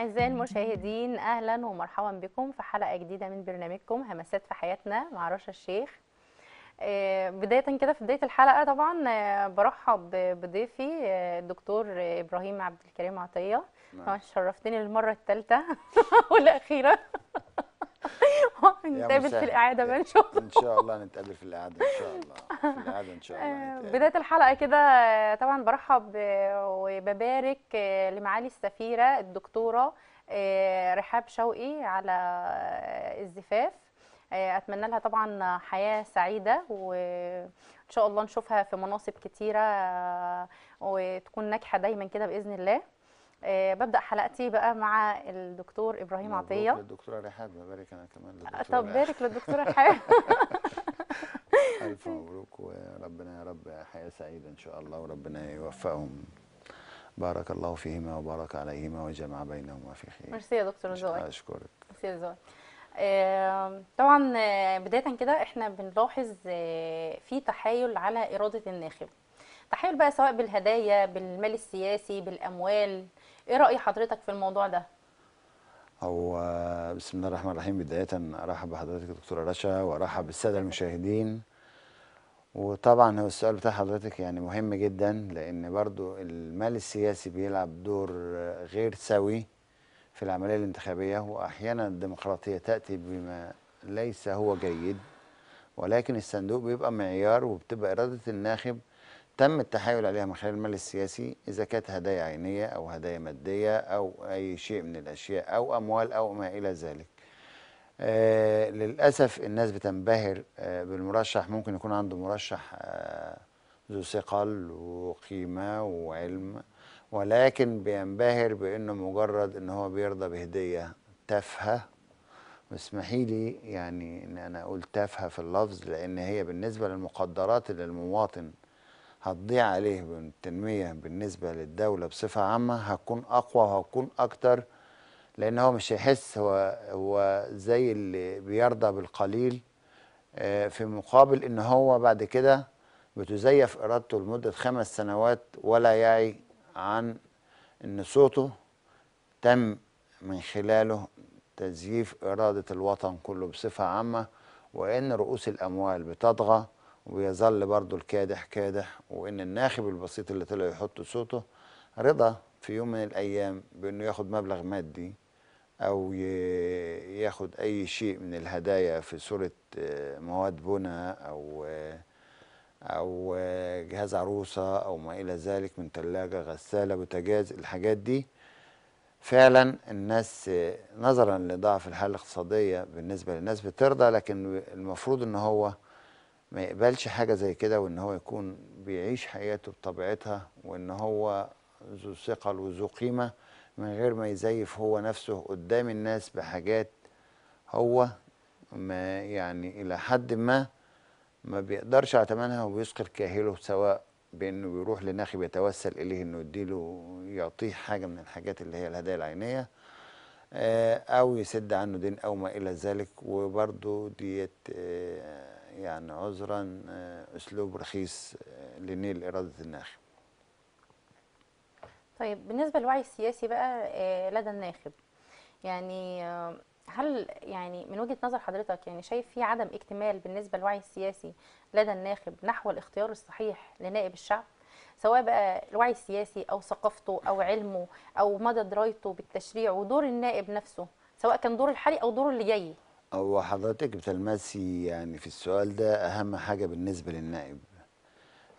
أعزائي المشاهدين أهلا ومرحبا بكم في حلقة جديدة من برنامجكم همسات في حياتنا مع رشا الشيخ. آه، بداية كده في بداية الحلقة طبعا آه، برحب بضيفي آه، الدكتور إبراهيم عبد الكريم عطية. طبعا شرفتني للمرة الثالثة والأخيرة. نتقابل في. الإعادة بقى إن شاء الله إن شاء الله نتقابل في القعدة إن شاء الله في القعدة إن شاء الله آه، نتقابل. بداية الحلقة كده آه، طبعا برحب آه، وببارك لمعالي السفيرة الدكتورة آه، رحاب شوقي على الزفاف أتمنى لها طبعا حياة سعيدة وإن شاء الله نشوفها في مناصب كتيرة آه، وتكون ناجحة دايما كده بإذن الله آه، ببدأ حلقتي بقى مع الدكتور إبراهيم مبروك عطية. للدكتوره رحاب ببارك أنا كمان للدكتوره طب بارك للدكتورة رحاب ألف مبروك وربنا يا رب حياة سعيدة إن شاء الله وربنا يوفقهم. بارك الله فيهما وبارك عليهما وجمع بينهما في خير. ميرسي يا دكتور زوي. أشكرك. ميرسي يا زوي. آه، طبعا آه، بداية كده إحنا بنلاحظ آه، في تحايل على إرادة الناخب. تحايل بقى سواء بالهدايا بالمال السياسي بالأموال إيه رأي حضرتك في الموضوع ده؟ هو بسم الله الرحمن الرحيم. بداية أرحب بحضرتك دكتورة رشا وأرحب بالسادة المشاهدين. وطبعا هو السؤال بتاع حضرتك يعني مهم جدا لأن برضو المال السياسي بيلعب دور غير سوي في العملية الانتخابية واحيانا الديمقراطية تأتي بما ليس هو جيد. ولكن الصندوق بيبقى معيار وبتبقى إرادة الناخب تم التحايل عليها من خلال المال السياسي إذا كانت هدايا عينية أو هدايا مادية أو أي شيء من الأشياء أو أموال أو ما إلى ذلك. آه للأسف الناس بتنبهر آه بالمرشح ممكن يكون عنده مرشح آه ذو ثقل وقيمة وعلم ولكن بينبهر بأنه مجرد إن هو بيرضى بهدية تافهة واسمحي لي يعني إن أنا أقول تافهة في اللفظ لأن هي بالنسبة للمقدرات اللي المواطن هتضيع عليه بالتنمية بالنسبة للدولة بصفة عامة هتكون أقوى وهتكون أكتر لأن هو مش هيحس هو هو زي اللي بيرضى بالقليل آه، في مقابل إن هو بعد كده بتزيف إرادته لمدة خمس سنوات ولا يعي عن إن صوته تم من خلاله تزييف إرادة الوطن كله بصفة عامة وإن رؤوس الأموال بتطغى وبيظل برضو الكادح كادح وإن الناخب البسيط اللي طلع يحط صوته رضا في يوم من الأيام بإنه ياخد مبلغ مادي أو ياخد أي شيء من الهدايا في صورة آه، مواد بناء أو آه، أو آه، جهاز عروسة أو ما إلى ذلك من ثلاجة غسالة بوتاجاز الحاجات دي. فعلا الناس نظرا لضعف الحالة الاقتصادية بالنسبة للناس بترضى لكن المفروض إن هو ما يقبلش حاجة زي كده وإن هو يكون بيعيش حياته بطبيعتها وإن هو ذو ثقل وذو قيمة من غير ما يزيف هو نفسه قدام الناس بحاجات هو ما يعني إلى حد ما ما بيقدرش على ثمنها وبيسقط كاهله سواء بانه بيروح لناخب يتوسل إليه إنه يديله يعطيه حاجة من الحاجات اللي هي الهدايا العينية آه، أو يسد عنه دين أو ما إلى ذلك. وبرضه ديت آه، يعني عذرا آه، أسلوب رخيص آه، لنيل إرادة الناخب. طيب بالنسبة للوعي السياسي بقى آه، لدى الناخب. يعني هل يعني من وجهة نظر حضرتك يعني شايف في عدم اكتمال بالنسبة للوعي السياسي لدى الناخب نحو الاختيار الصحيح لنائب الشعب؟ سواء بقى الوعي السياسي أو ثقافته أو علمه أو مدى درايته بالتشريع ودور النائب نفسه سواء كان دور الحالي أو دور اللي جاي. هو حضرتك بتلمسي يعني في السؤال ده أهم حاجة بالنسبة للنائب.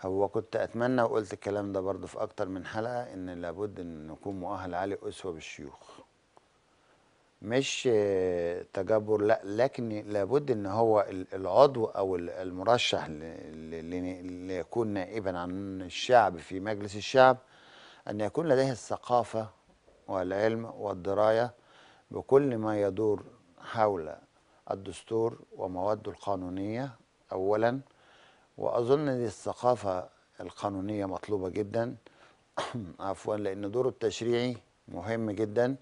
هو كنت أتمنى وقلت الكلام ده برضه في أكتر من حلقة إن لابد إن نكون مؤهل عالي أسوة بالشيوخ. مش تجبر لا لكن لابد إن هو ال- العضو أو ال- المرشح ليكون نائبا عن الشعب في مجلس الشعب أن يكون لديه الثقافة والعلم والدراية بكل ما يدور حول الدستور ومواده القانونية اولا وأظن دي الثقافة القانونية مطلوبة جدا. عفوا لأن دوره التشريعي مهم جدا.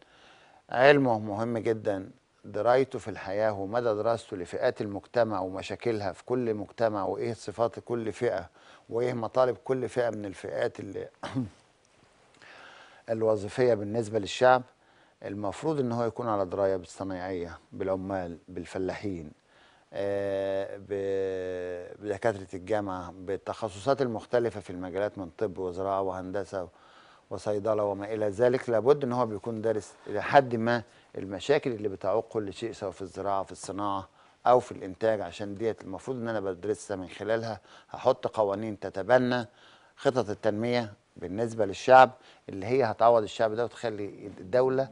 علمه مهم جدا. درايته في الحياة ومدى دراسته لفئات المجتمع ومشاكلها في كل مجتمع وإيه صفات كل فئة وإيه مطالب كل فئة من الفئات اللي الوظيفية بالنسبة للشعب. المفروض إن هو يكون على دراية بالصنايعيه بالعمال بالفلاحين آه، بدكاترة الجامعة بالتخصصات المختلفة في المجالات من طب وزراعة وهندسة وصيدلة وما إلى ذلك. لابد إن هو بيكون دارس إلى حد ما المشاكل اللي بتعوق كل شيء سواء في الزراعة في الصناعة أو في الإنتاج. عشان ديت المفروض إن أنا بدرسها من خلالها. هحط قوانين تتبنى خطط التنمية بالنسبة للشعب اللي هي هتعوض الشعب ده وتخلي الدولة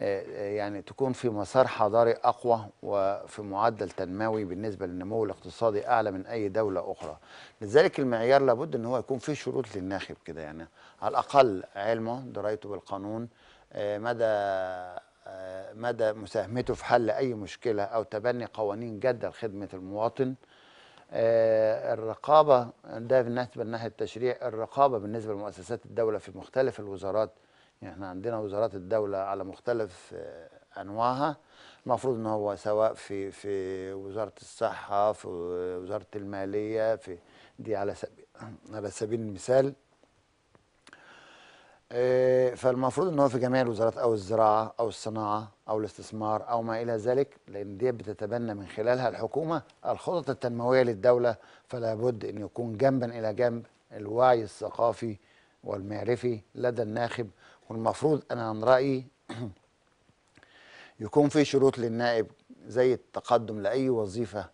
يعني تكون في مسار حضاري أقوى وفي معدل تنموي بالنسبة للنمو الاقتصادي أعلى من أي دولة أخرى. لذلك المعيار لابد إن هو يكون فيه شروط للناخب كده. يعني على الأقل علمه درايته بالقانون آه، مدى آه، مدى مساهمته في حل أي مشكلة أو تبني قوانين جاده لخدمة المواطن. آه، الرقابة ده بالنسبة لناحيه التشريع الرقابة بالنسبة لمؤسسات الدولة في مختلف الوزارات إحنا عندنا وزارات الدولة على مختلف آه، انواعها. المفروض ان هو سواء في في وزارة الصحة في وزارة المالية في دي على سبيل على سبيل المثال. آه، فالمفروض ان هو في جميع الوزارات أو الزراعة أو الصناعة أو الاستثمار أو ما إلى ذلك لأن دي بتتبنى من خلالها الحكومة. الخطط التنموية للدولة فلا بد ان يكون جنبا إلى جنب الوعي الثقافي والمعرفي لدى الناخب والمفروض أنا عن رأيي يكون في شروط للنائب زي التقدم لأي وظيفة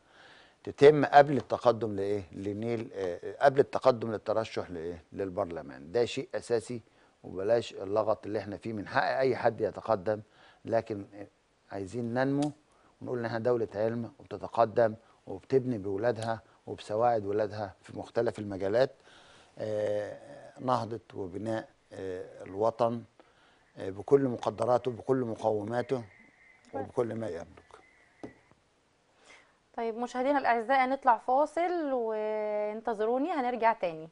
تتم قبل التقدم لإيه؟ لنيل آه، قبل التقدم للترشح لإيه؟ للبرلمان. ده شيء أساسي وبلاش اللغط اللي إحنا فيه من حق أي حد يتقدم لكن عايزين ننمو ونقول انها دولة علم وبتتقدم وبتبني بولادها وبسواعد ولادها في مختلف المجالات آه، نهضة وبناء الوطن آه، بكل مقدراته بكل مقوماته وبكل ما يملك طيب مشاهدينا الأعزاء نطلع فاصل وانتظروني هنرجع تاني.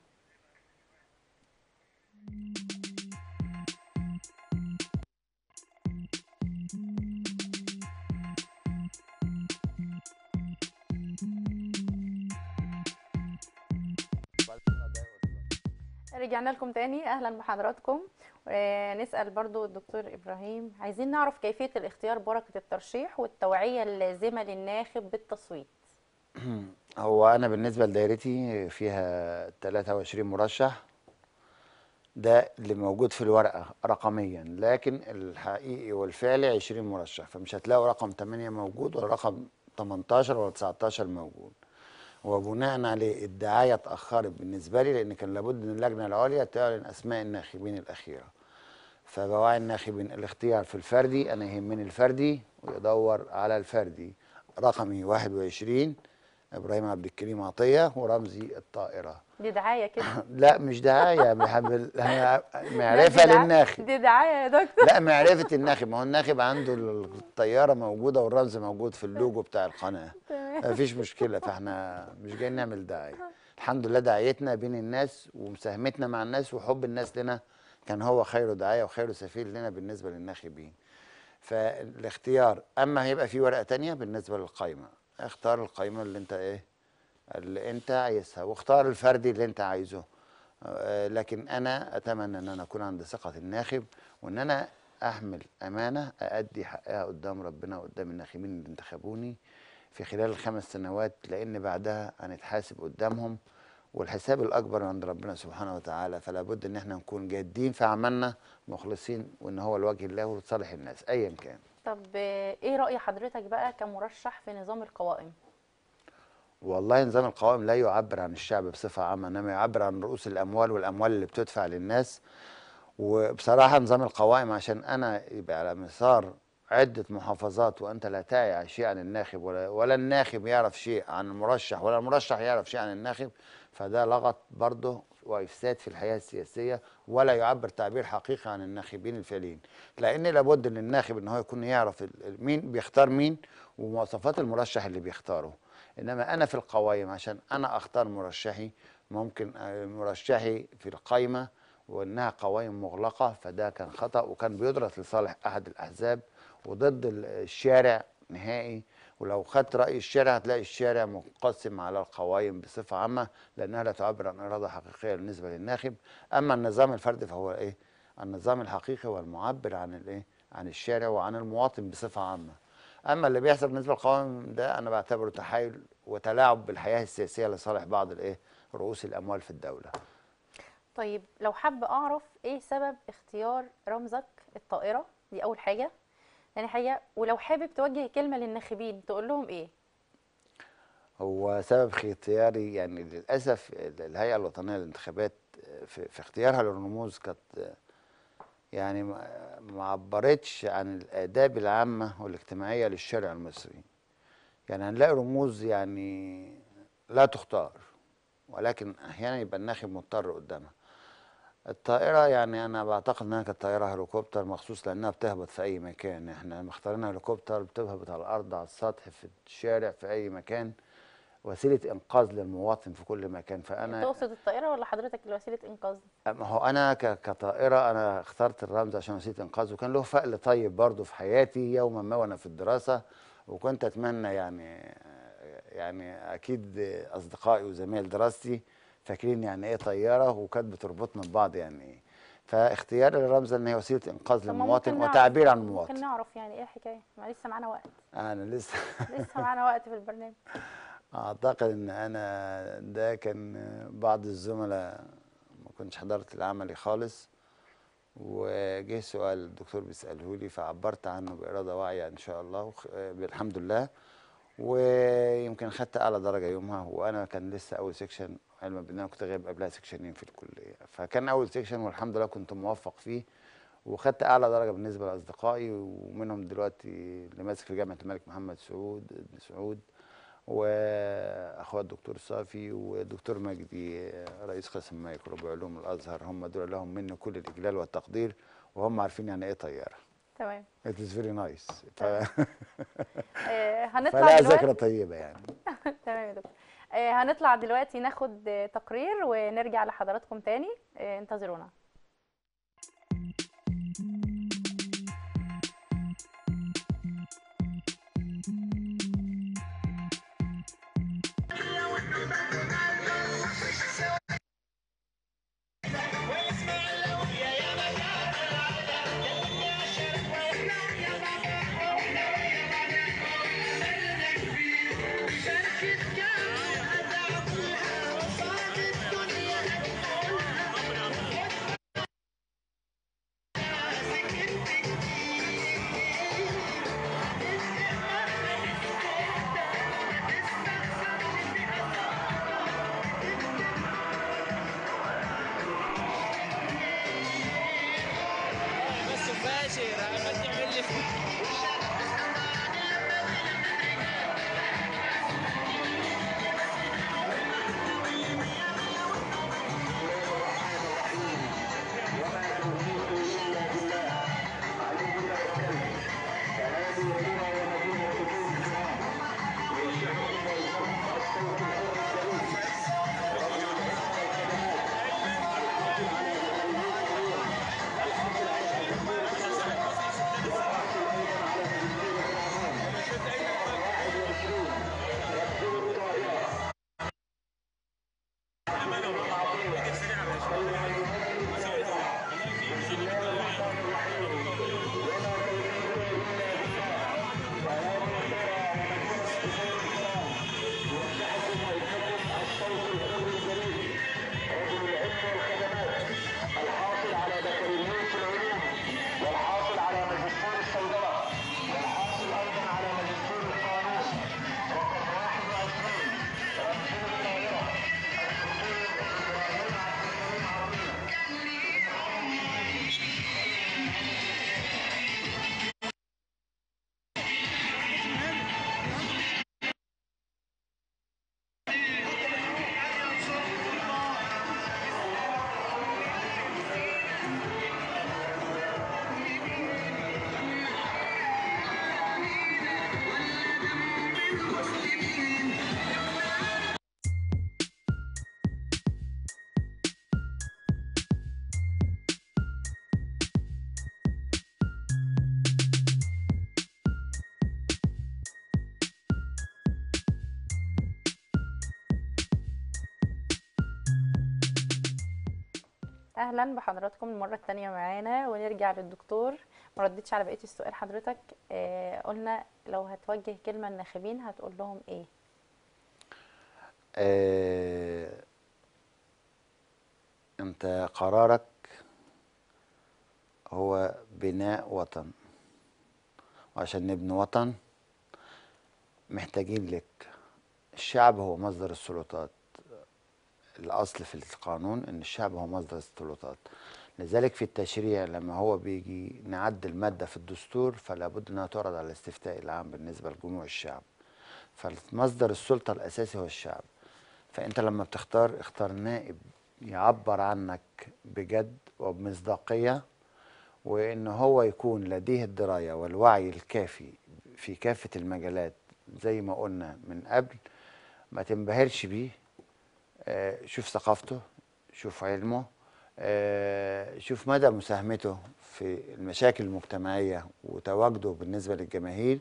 رجعنا لكم تاني. أهلا بحضراتكم. آه، نسأل برضو الدكتور إبراهيم عايزين نعرف كيفية الاختيار بركة الترشيح والتوعية اللازمة للناخب بالتصويت. هو أنا بالنسبة لدايرتي فيها 23 مرشح. ده اللي موجود في الورقة رقميا لكن الحقيقي والفعلي 20 مرشح. فمش هتلاقوا رقم 8 موجود ولا رقم 18 ولا 19 موجود. وبناء عليه الدعايه اتاخرت بالنسبة لي لأن كان لابد إن اللجنة العليا تعلن أسماء الناخبين الأخيرة. فبوعي الناخبين الاختيار في الفردي أنا يهمني الفردي ويدور على الفردي. رقمي 21 إبراهيم عبد الكريم عطية ورمزي الطائرة. دي دعاية كده. لا مش دعاية معرفة للناخب. دي دعاية يا دكتور. لا معرفة الناخب. ما هو الناخب عنده الطيارة موجودة والرمز موجود في اللوجو بتاع القناة. مفيش مشكلة فإحنا مش جايين نعمل دعاية. الحمد لله دعايتنا بين الناس ومساهمتنا مع الناس وحب الناس لنا كان هو خير دعاية وخير سفير لنا بالنسبة للناخبين. فالاختيار أما هيبقى في ورقة تانية بالنسبة للقائمه اختار القائمه اللي انت إيه اللي انت عايزها واختار الفردي اللي انت عايزه. آه، لكن أنا اتمنى ان أنا اكون عند ثقة الناخب وان أنا احمل امانة اأدي حقها قدام ربنا وقدام الناخبين اللي انتخبوني في خلال الخمس سنوات لأن بعدها هنتحاسب قدامهم والحساب الأكبر عند ربنا سبحانه وتعالى. فلا بد ان إحنا نكون جادين في عملنا مخلصين وان هو لوجه الله ولصالح الناس ايا كان. طب إيه رأي حضرتك بقى كمرشح في نظام القوائم؟ والله نظام القوائم لا يعبر عن الشعب بصفة عامة إنما يعبر عن رؤوس الأموال والأموال اللي بتدفع للناس. وبصراحة نظام القوائم عشان أنا يبقى على مسار عدة محافظات وأنت لا تعي شيء عن الناخب ولا, ولا الناخب يعرف شيء عن المرشح ولا المرشح يعرف شيء عن الناخب فده لغط برضه وإفساد في الحياة السياسية ولا يعبر تعبير حقيقي عن الناخبين الفعليين. لأن لابد إن الناخب إن هو يكون يعرف مين بيختار مين ومواصفات المرشح اللي بيختاره. إنما أنا في القوائم عشان أنا أختار مرشحي ممكن مرشحي في القايمة وإنها قوائم مغلقة فده كان خطأ وكان بيدرس لصالح أحد الأحزاب وضد ال- الشارع نهائي. ولو خدت رأي الشارع هتلاقي الشارع منقسم على القوائم بصفة عامة لأنها لا تعبر عن إرادة حقيقية بالنسبة للناخب. أما النظام الفردي فهو إيه؟ النظام الحقيقي هو المعبر عن الإيه؟ عن الشارع وعن المواطن بصفة عامة. أما اللي بيحصل بالنسبة للقوائم ده أنا بعتبره تحايل وتلاعب بالحياة السياسية لصالح بعض الإيه؟ رؤوس الأموال في الدولة. طيب لو حابة أعرف إيه سبب اختيار رمزك الطائرة؟ دي أول حاجة. تاني حاجة ولو حابب توجه كلمة للناخبين تقول لهم إيه؟ هو سبب اختياري يعني للأسف الهيئة الوطنية للانتخابات في, في اختيارها للرموز كانت يعني ما عبرتش عن الآداب العامة والاجتماعية للشارع المصري. يعني هنلاقي رموز يعني لا تختار ولكن أحيانا يبقى الناخب مضطر قدامها. الطائرة يعني أنا بعتقد إنها كانت طائرة هليكوبتر مخصوص لأنها بتهبط في أي مكان. إحنا لما اختارنا هليكوبتر بتهبط على الأرض على السطح في الشارع في أي مكان. وسيلة إنقاذ للمواطن في كل مكان. فأنا تقصد الطائرة ولا حضرتك الوسيلة إنقاذ؟ ما هو أنا ك- كطائرة أنا اخترت الرمز عشان وسيلة إنقاذ وكان له فقل طيب برضه في حياتي يوما ما وأنا في الدراسة. وكنت أتمنى يعني يعني أكيد أصدقائي وزمايل دراستي فاكرين يعني إيه طيارة وكانت بتربطنا ببعض يعني. إيه فاختيار الرمز إن هي وسيلة إنقاذ للمواطن ممكن وتعبير عن ممكن المواطن. نعرف يعني إيه الحكاية؟ ما لسه معانا وقت. أنا لسه لسه معانا وقت في البرنامج. أعتقد إن أنا ده كان بعض الزملاء ما كنتش حضرت العملي خالص. وجه سؤال الدكتور بيسأله لي فعبرت عنه بإرادة واعية إن شاء الله بالحمد لله. ويمكن خدت أعلى درجة يومها وأنا كان لسه أول section علما بان أنا كنت غايب قبلها سيكشنين في الكلية. فكان أول section والحمد لله كنت موفق فيه وخدت أعلى درجة بالنسبة لأصدقائي ومنهم دلوقتي اللي ماسك في جامعة الملك محمد سعود ابن سعود واخويا الدكتور صافي والدكتور مجدي رئيس قسم مايكرو بعلوم الأزهر. هم دول لهم مني كل الإجلال والتقدير وهم عارفين يعني إيه طيارة. تمام. It is very nice. ف... آه هنطلع فلا دلوقتي. ذكرى طيبة يعني تمام يا دكتور آه هنطلع دلوقتي ناخد آه، تقرير ونرجع لحضراتكم تاني. آه انتظرونا. أهلا بحضراتكم المرة الثانية معانا ونرجع للدكتور. ما ردتش على بقية السؤال حضرتك. آه قلنا لو هتوجه كلمة للناخبين هتقول لهم إيه؟ آه، أنت قرارك هو بناء وطن. وعشان نبني وطن محتاجين لك. الشعب هو مصدر السلطات. الأصل في القانون إن الشعب هو مصدر السلطات لذلك في التشريع لما هو بيجي نعدل مادة في الدستور فلا بد إنها تعرض على الاستفتاء العام بالنسبة لجموع الشعب. فمصدر السلطة الأساسي هو الشعب. فأنت لما بتختار اختار نائب يعبر عنك بجد وبمصداقية وإن هو يكون لديه الدراية والوعي الكافي في كافة المجالات زي ما قلنا من قبل ما تنبهرش بيه. شوف ثقافته شوف علمه آه، شوف مدى مساهمته في المشاكل المجتمعية وتواجده بالنسبة للجماهير.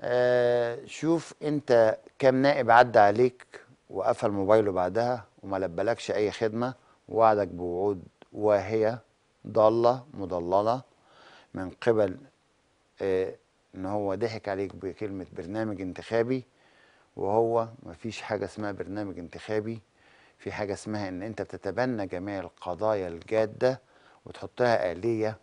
آه، شوف انت كم نائب عدى عليك وقفل موبايله بعدها وما لبلكش أي خدمة ووعدك بوعود واهية ضالة مضللة من قبل آه، إن هو ضحك عليك بكلمة برنامج انتخابي. وهو مفيش حاجة اسمها برنامج انتخابي في حاجة اسمها إن أنت بتتبنى جميع القضايا الجادة وتحطها آلية.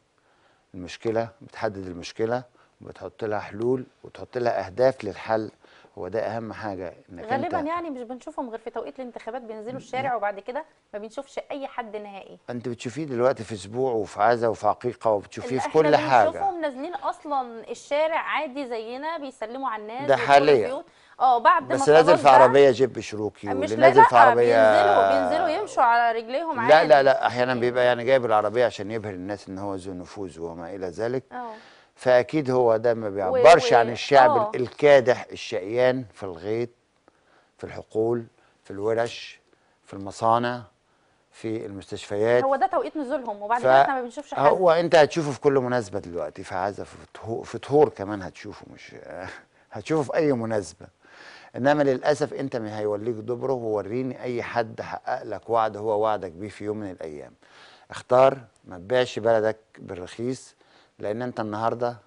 المشكلة بتحدد المشكلة وبتحط لها حلول وتحط لها أهداف للحل. هو ده أهم حاجة إنك غالبا يعني مش بنشوفهم غير في توقيت الانتخابات بينزلوا الشارع وبعد كده ما بنشوفش أي حد نهائي. أنت بتشوفيه دلوقتي في أسبوع وفي عزا وفي عقيقة وبتشوفيه في إحنا كل حاجة. بنشوفهم نازلين أصلا الشارع عادي زينا بيسلموا على الناس ده حاليا. آه بعد ما بس نازل خلاص في عربية جيب شروكي مش واللي لا نازل في لا عربية بينزلوا بينزلوا يمشوا على رجليهم لا عادي. لا لا أحيانا بيبقى يعني جايب العربية عشان يبهر الناس إن هو ذو نفوذ وما إلى ذلك. آه. فأكيد هو ده ما بيعبرش و- عن الشعب آه. الكادح الشقيان في الغيط في الحقول في الورش في المصانع في المستشفيات. هو ده توقيت نزولهم وبعد كده إحنا ما بنشوفش حد هو أنت هتشوفه في كل مناسبة دلوقتي في عزا طهو- في طهور كمان هتشوفه مش هتشوفه في أي مناسبة. إنما للأسف أنت ما هيوليك دبره ووريني أي حد حقق لك وعد هو وعدك بيه في يوم من الأيام. اختار ما تبيعش بلدك بالرخيص لأن أنت النهارده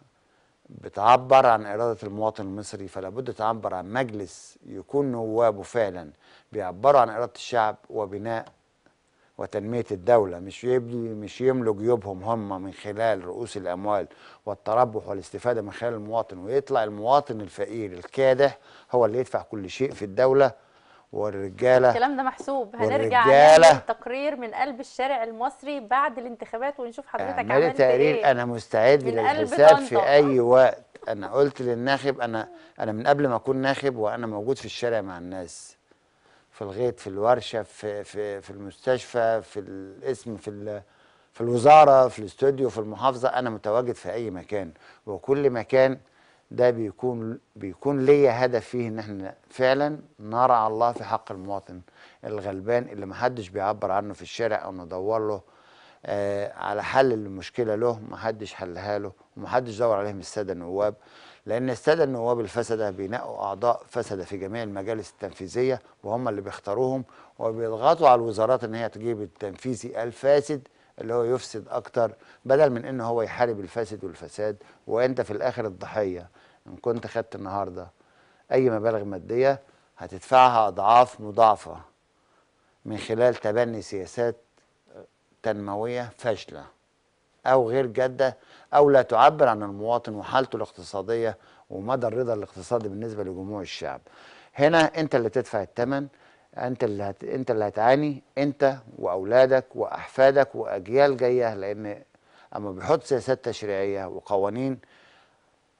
بتعبر عن إرادة المواطن المصري فلا بد تعبر عن مجلس يكون نوابه فعلا بيعبروا عن إرادة الشعب وبناء وتنمية الدولة مش يبني مش يملوا جيوبهم هم من خلال رؤوس الأموال والتربح والاستفادة من خلال المواطن ويطلع المواطن الفقير الكادح هو اللي يدفع كل شيء في الدولة والرجالة الكلام ده محسوب. هنرجع والرجالة- نعمل تقرير من قلب الشارع المصري بعد الانتخابات ونشوف حضرتك عملت تقرير إيه أنا مستعد للحساب. في أي وقت. أنا قلت للناخب أنا أنا من قبل ما أكون ناخب وأنا موجود في الشارع مع الناس. في الغيط في الورشة في في في المستشفى في الاسم في في الوزارة في الاستوديو في المحافظة أنا متواجد في أي مكان. وكل مكان ده بيكون بيكون ليا هدف فيه إن إحنا فعلا نرعى الله في حق المواطن الغلبان اللي محدش بيعبر عنه في الشارع أو ندور له آه على حل المشكلة له محدش حلها له ومحدش دور عليهم السادة النواب. لأن السادة النواب الفسدة بينقوا أعضاء فسدة في جميع المجالس التنفيذية وهم اللي بيختاروهم وبيضغطوا على الوزارات إن هي تجيب التنفيذي الفاسد اللي هو يفسد أكتر بدل من إن هو يحارب الفاسد والفساد. وأنت في الآخر الضحية إن كنت خدت النهارده أي مبالغ مادية هتدفعها أضعاف مضاعفة من خلال تبني سياسات تنموية فاشلة أو غير جادة أو لا تعبر عن المواطن وحالته الاقتصادية ومدى الرضا الاقتصادي بالنسبة لجموع الشعب. هنا أنت اللي تدفع الثمن أنت اللي هت... أنت اللي هتعاني أنت وأولادك وأحفادك وأجيال جاية لأن أما بيحط سياسات تشريعية وقوانين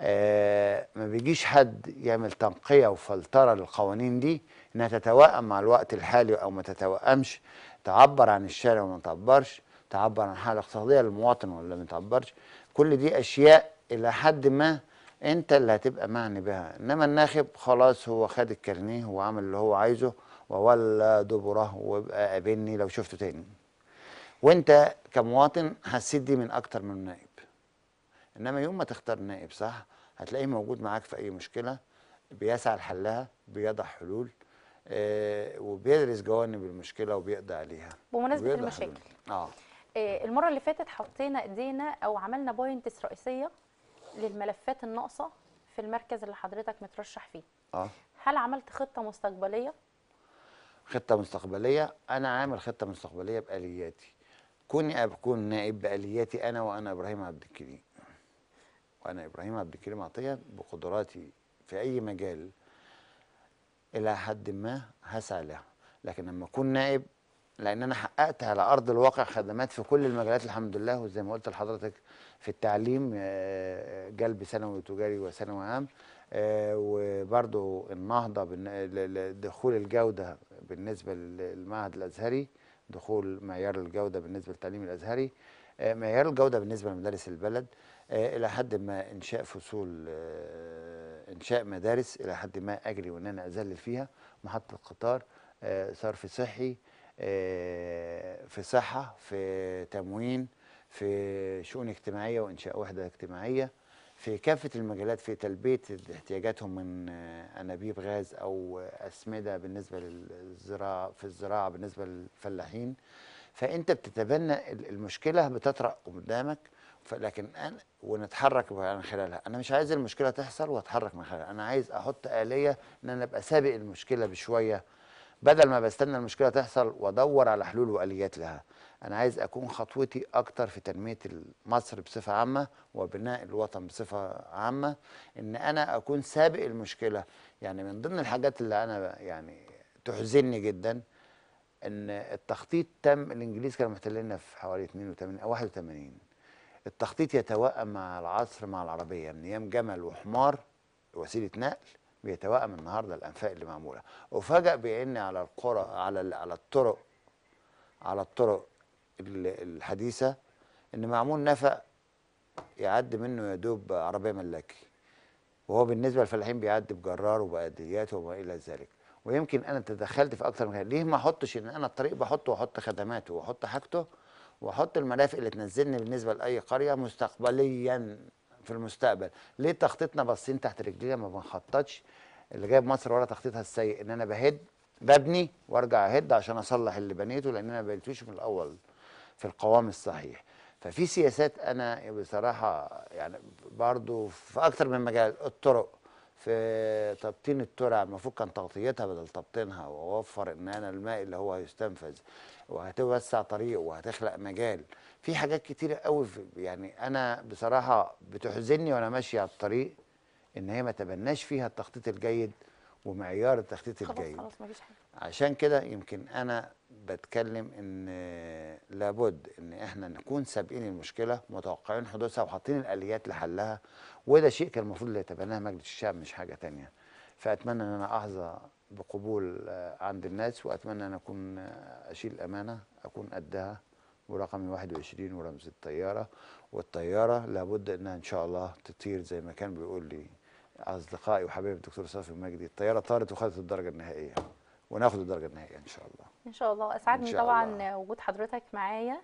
آه ما بيجيش حد يعمل تنقية وفلترة للقوانين دي إنها تتوائم مع الوقت الحالي أو ما تتوائمش تعبر عن الشارع وما تعبرش. تعبر عن الحالة الاقتصادية للمواطن ولا ما تعبرش. كل دي أشياء إلى حد ما أنت اللي هتبقى معني بها. إنما الناخب خلاص هو خد الكارنيه وعمل اللي هو عايزه وولى دبره ويبقى قابلني لو شفته تاني. وأنت كمواطن حسيت دي من أكتر من نائب. إنما يوم ما تختار نائب صح هتلاقيه موجود معاك في أي مشكلة بيسعى لحلها بيضع حلول آه وبيدرس جوانب المشكلة وبيقضي عليها. بمناسبة المشاكل. حلول. آه. المرة اللي فاتت حطينا إيدينا أو عملنا بوينتس رئيسية للملفات الناقصة في المركز اللي حضرتك مترشح فيه. آه. هل عملت خطة مستقبلية؟ خطة مستقبلية. أنا عامل خطة مستقبلية بآلياتي. كوني اكون نائب بآلياتي أنا وأنا إبراهيم عبد الكريم. وأنا إبراهيم عبد الكريم عطية بقدراتي في أي مجال إلى حد ما هسعى لها. لكن لما أكون نائب لأن أنا حققت على أرض الواقع خدمات في كل المجالات الحمد لله وزي ما قلت لحضرتك في التعليم آه، جلب ثانوي وتجاري وثانوي عام آه، وبرضو النهضة دخول الجودة بالنسبة للمعهد الأزهري دخول معيار الجودة بالنسبة للتعليم الأزهري آه، معيار الجودة بالنسبة لمدارس البلد آه، إلى حد ما إنشاء فصول آه، إنشاء مدارس إلى حد ما أجري وإن أنا اذلل فيها محطة القطار آه، صرف صحي آه، في صحة في تموين في شؤون اجتماعية وإنشاء وحدة اجتماعية في كافة المجالات في تلبية احتياجاتهم من آه، أنابيب غاز أو أسمدة بالنسبة للزراعة في الزراعة بالنسبة للفلاحين. فأنت بتتبنى ال- المشكلة بتطرق قدامك لكن أنا ونتحرك من خلالها. أنا مش عايز المشكلة تحصل وأتحرك من خلالها. أنا عايز أحط آلية إن أنا أبقى سابق المشكلة بشوية بدل ما بستنى المشكلة تحصل وأدور على حلول وآليات لها. أنا عايز أكون خطوتي أكتر في تنمية مصر بصفة عامة وبناء الوطن بصفة عامة إن أنا أكون سابق المشكلة. يعني من ضمن الحاجات اللي أنا يعني تحزنني جدا إن التخطيط تم الإنجليز كانوا محتليننا في حوالي 82 أو 81 التخطيط يتوائم مع العصر مع العربية من أيام جمل وحمار وسيلة نقل بيتوائم النهارده الأنفاق اللي معمولة. وفجأ بإن على القرى على على الطرق على الطرق ال- الحديثة إن معمول نفق يعدي منه يا دوب عربية ملاكي. وهو بالنسبة للفلاحين بيعدي بجرار وبأديات وما إلى ذلك. ويمكن أنا تدخلت في أكتر من كده ليه ما أحطش إن أنا الطريق بحطه وأحط خدماته وأحط حاجته وأحط المرافق اللي تنزلني بالنسبة لأي قرية مستقبليا؟ في المستقبل. ليه تخطيطنا باصين تحت رجلينا ما بنخططش؟ اللي جايب مصر ورا تخطيطها السيء إن أنا بهد ببني وأرجع أهد عشان أصلح اللي بنيته لأن أنا ما بنيتوش من الأول في القوام الصحيح. ففي سياسات أنا بصراحة يعني برضو في أكتر من مجال الطرق. في تبطين الترع المفروض كان تغطيتها بدل تبطينها واوفر إن أنا الماء اللي هو هيستنفذ وهتوسع طريق وهتخلق مجال. في حاجات كتيره قوي يعني أنا بصراحة بتحزني وأنا ماشي على الطريق إن هي ما تبناش فيها التخطيط الجيد ومعيار التخطيط خلاص الجيد. خلاص مفيش حاجة. عشان كده يمكن أنا بتكلم إن لابد إن إحنا نكون سابقين المشكلة متوقعين حدوثها وحاطين الآليات لحلها وده شيء كان المفروض اللي يتبناه مجلس الشعب مش حاجة تانية. فأتمنى إن أنا أحظى بقبول آه، عند الناس وأتمنى أن أكون آه، أشيل امانه أكون قدها ورقمي 21 ورمز الطيارة. والطيارة لابد إنها إن شاء الله تطير زي ما كان بيقول لي أصدقائي وحبايبي الدكتور صافي مجدي الطيارة طارت وخدت الدرجة النهائية وناخد الدرجة النهائية إن شاء الله. إن شاء الله. أسعدني طبعا الله. وجود حضرتك معايا.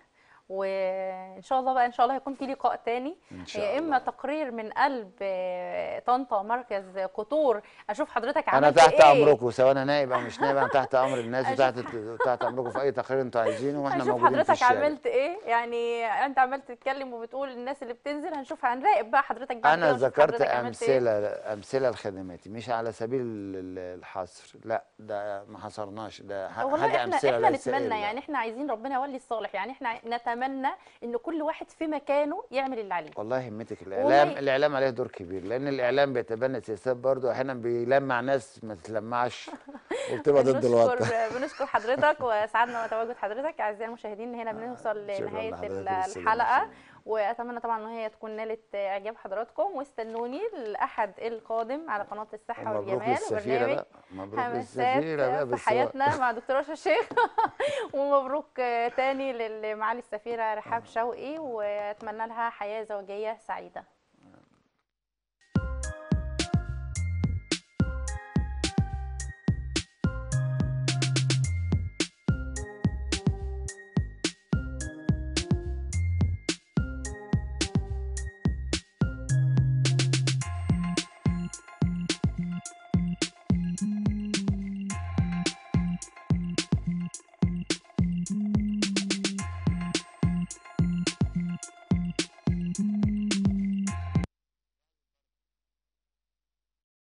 وإن شاء الله بقى إن شاء الله هيكون في لقاء تاني. يا الله إما تقرير من قلب آه، طنطا مركز قطور. أشوف حضرتك أنا عملت تحت إيه؟ أمركم سواء أنا نائب أو مش نائب أنا تحت أمر الناس وتحت تحت أمركم في أي تقرير أنتوا عايزينه وإحنا موجودين في حضرتك الشارع. عملت إيه؟ يعني أنت عمال تتكلم وبتقول الناس اللي بتنزل هنشوف هنراقب بقى حضرتك بعد أنا ذكرت حضرتك عملت إيه. أمثلة أمثلة لخدماتي مش على سبيل ال- الحصر. لا ده ما حصرناش ده حاجة أمثلة إحنا نتمنى. يعني إحنا عايزين ربنا يولي الصالح. يعني إحنا نتمنى إن كل واحد في مكانه يعمل اللي عليه. والله همتك الإعلام. والله- الإعلام عليه دور كبير لأن الإعلام بيتبنى سياسات برضه أحيانا بيلمع ناس ما تتلمعش. وبتبقى ضد الوطن بنشكر حضرتك وسعدنا بتواجد حضرتك. اعزائي المشاهدين هنا بنوصل لنهاية الحلقة. وأتمنى طبعا إن هي تكون نالت إعجاب حضراتكم. واستنوني الاحد القادم على قناة الصحة مبروك والجمال مبروك همسات في حياتنا مع دكتور رشا الشيخ ومبروك تاني لمعالي السفيرة رحاب شوقي وأتمنى لها حياة زوجية سعيدة.